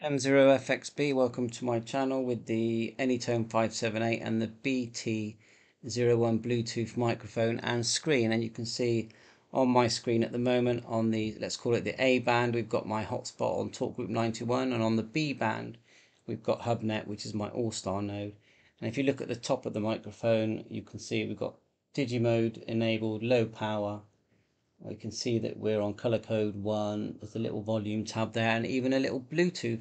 M0FXB, welcome to my channel with the Anytone 578 and the BT01 Bluetooth microphone and screen. And you can see on my screen at the moment on the let's call it the A band we've got my hotspot on Talk Group 91 and on the B band we've got HubNet which is my all-star node. And if you look at the top of the microphone you can see we've got Digimode enabled low power we can see that we're on color code 1 there's a little volume tab there and even a little bluetooth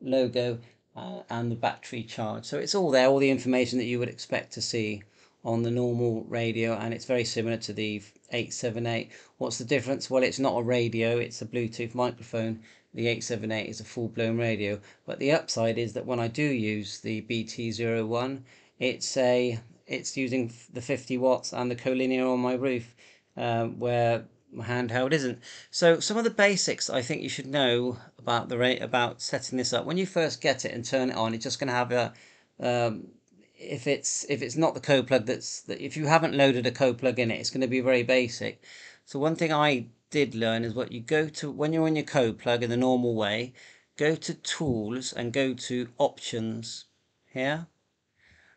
logo uh, and the battery charge. So it's all there all the information that you would expect to see on the normal radio and it's very similar to the 878 what's the difference? Well it's not a radio it's a bluetooth microphone. The 878 is a full-blown radio. But the upside is that when i do use the bt01 it's a it's using the 50 watts and the collinear on my roof um, where my handheld isn't. So some of the basics I think you should know about the rate about setting this up. When you first get it and turn it on, it's just going to have a um, if it's if it's not the code plug that's that if you haven't loaded a code plug in it, it's going to be very basic. So one thing I did learn is what you go to when you're on your code plug in the normal way, go to tools and go to options here.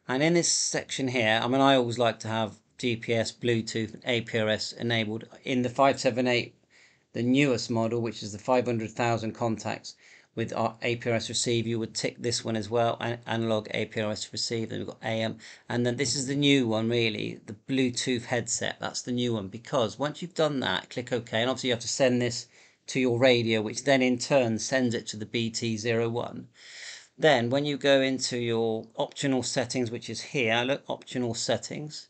And in this section here, I mean I always like to have GPS, Bluetooth, and APRS enabled. In the 578, the newest model, which is the 500,000 contacts with our APRS receive, you would tick this one as well, analog APRS receive. Then we've got AM, and then this is the new one, really, the Bluetooth headset. That's the new one because once you've done that, click OK, and obviously you have to send this to your radio, which then in turn sends it to the BT01. Then when you go into your optional settings, which is here, look, optional settings,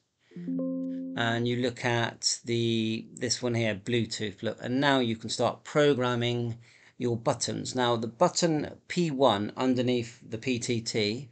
and you look at the this one here Bluetooth look and now you can start programming your buttons. Now the button P1 underneath the PTT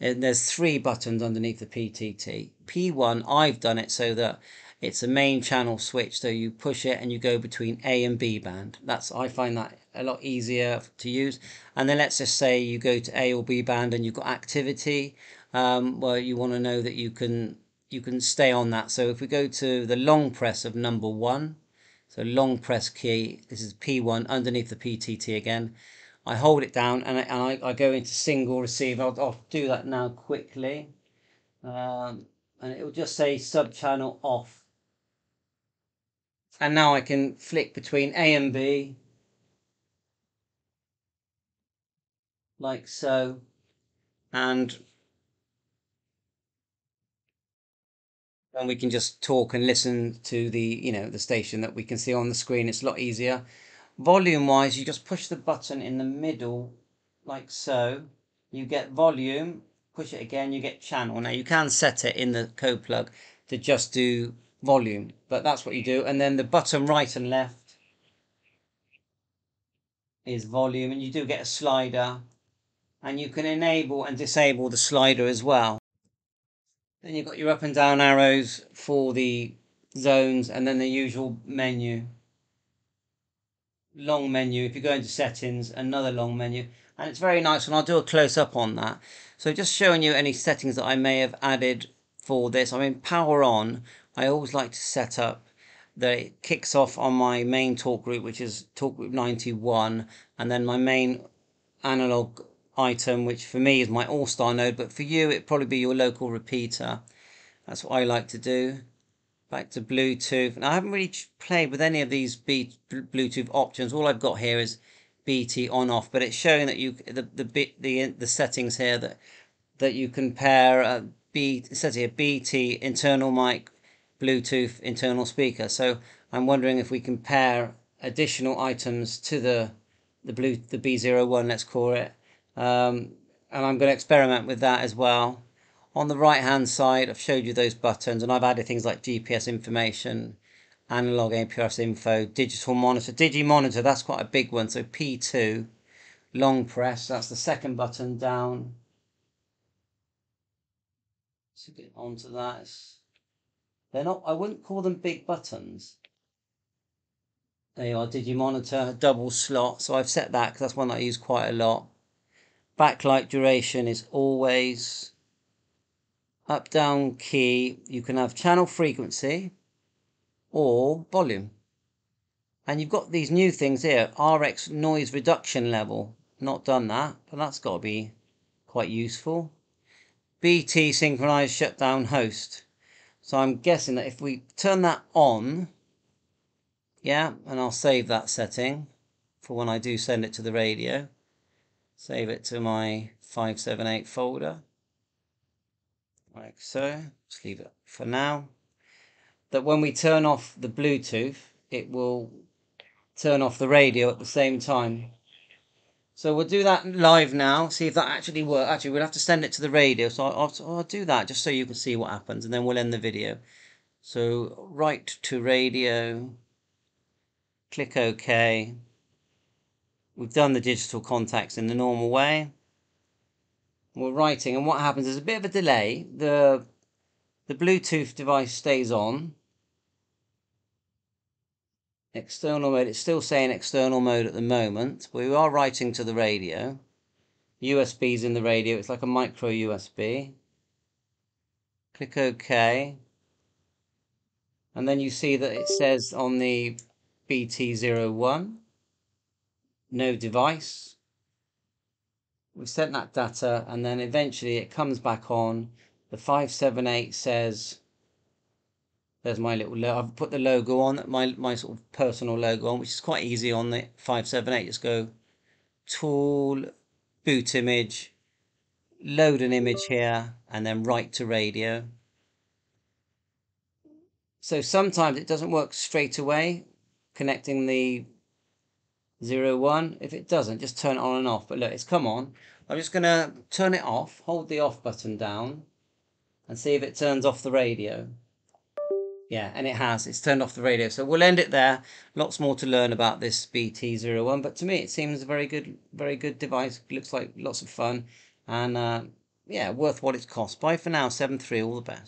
and there's three buttons underneath the PTT P1 I've done it so that it's a main channel switch so you push it and you go between A and B band. That's I find that a lot easier to use. And then let's just say you go to A or B band and you've got activity um, well you want to know that you can you can stay on that. So if we go to the long press of number one, so long press key, this is P1 underneath the PTT again. I hold it down and I, and I, I go into single receive. I'll, I'll do that now quickly. Um, and it will just say sub channel off. And now I can flick between A and B. Like so. And and we can just talk and listen to the you know the station that we can see on the screen. It's a lot easier. Volume wise you just push the button in the middle like so. You get volume push it again you get channel. Now you can set it in the code plug to just do volume but that's what you do. And then the button right and left is volume and you do get a slider. And you can enable and disable the slider as well then you've got your up and down arrows for the zones and then the usual menu. Long menu, if you go into settings, another long menu. And it's very nice and I'll do a close up on that. So just showing you any settings that I may have added for this. I mean, power on, I always like to set up that it kicks off on my main talk group, which is talk group 91, and then my main analog item, which for me is my all-star node, but for you it probably be your local repeater. That's what I like to do. Back to Bluetooth. Now I haven't really played with any of these Bluetooth options. All I've got here is BT on off, but it's showing that you the the bit the the settings here that that you can pair a uh, B it says here BT internal mic Bluetooth internal speaker. So I'm wondering if we can pair additional items to the the blue the B01 let's call it um, and I'm going to experiment with that as well. On the right hand side, I've showed you those buttons and I've added things like GPS information, analog APRS info, digital monitor, digi monitor, that's quite a big one. So P2, long press, that's the second button down. So get onto that. They're not, I wouldn't call them big buttons. They are, digi monitor, double slot. So I've set that because that's one that I use quite a lot backlight duration is always up down key you can have channel frequency or volume and you've got these new things here RX noise reduction level not done that, but that's got to be quite useful. BT synchronized shutdown host. So I'm guessing that if we turn that on, yeah, and I'll save that setting for when I do send it to the radio. Save it to my 578 folder, like so. Just leave it for now. That when we turn off the Bluetooth, it will turn off the radio at the same time. So we'll do that live now, see if that actually works. Actually, we'll have to send it to the radio, so I'll, I'll, do that just so you can see what happens, and then we'll end the video. So write to radio, click OK. We've done the digital contacts in the normal way. We're writing, and what happens is a bit of a delay. The, the Bluetooth device stays on, external mode it's still saying external mode at the moment we are writing to the radio. USB's in the radio it's like a micro USB click OK. And then you see that it says on the BT01 no device we've sent that data and then eventually it comes back on the 578 says there's my little, I've put the logo on, my, my sort of personal logo on, which is quite easy on the 578. Just go tool, boot image, load an image here, and then write to radio. So sometimes it doesn't work straight away, connecting the 01. If it doesn't, just turn it on and off. But look, it's come on. I'm just going to turn it off, hold the off button down, and see if it turns off the radio. Yeah, and it has. It's turned off the radio. So we'll end it there. Lots more to learn about this BT01, but to me it seems a very good, very good device. Looks like lots of fun, and uh, yeah, worth what it costs. Bye for now. Seven three. All the best.